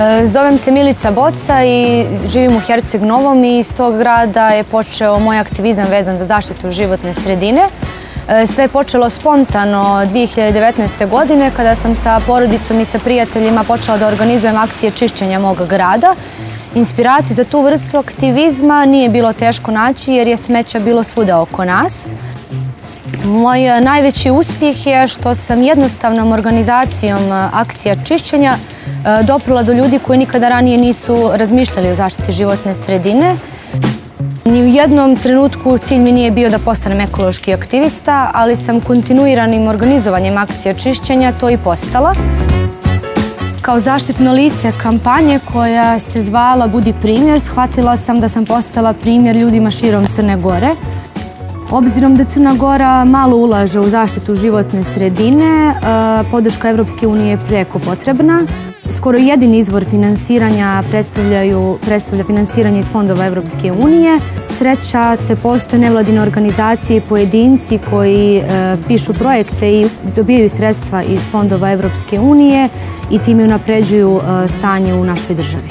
E, Zovem se Milica Boca i živim u Herceg Novom i iz tog grada je počeo moj aktivizam vezan za zaštitu životne sredine. E, Sve je počelo spontano 2019. godine kada sam sa porodicom i sa prijateljima počela da organizujem akcije čišćenja mog grada. Inspiraciju za tu vrstu aktivizma nije bilo teško naći jer je smeća bilo svuda oko nas. Moj najveći uspjeh je što sam jednostavnom organizacijom akcija čišćenja doprla do ljudi koji nikada ranije nisu razmišljali o zaštiti životne sredine. Ni u jednom trenutku cilj mi nije bio da postanem ekološki aktivista, ali sam kontinuiranim organizovanjem akcija čišćenja to i postala. Kao zaštitno lice kampanje koja se zvala Budi primjer, shvatila sam da sam postala primjer ljudima širom Crne Gore. Obzirom da Crna Gora malo ulaže u zaštitu životne sredine, e, podrška Evropske unije je preko potrebna. Skoro jedini izvor predstavljaju, predstavlja finansiranje iz fondova Evropske unije. Sreća te postoje nevladine organizacije i pojedinci koji e, pišu projekte i dobijaju sredstva iz fondova Evropske unije i time unapređuju e, stanje u našoj državi.